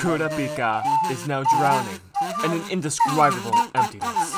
Kurapika is now drowning in an indescribable emptiness.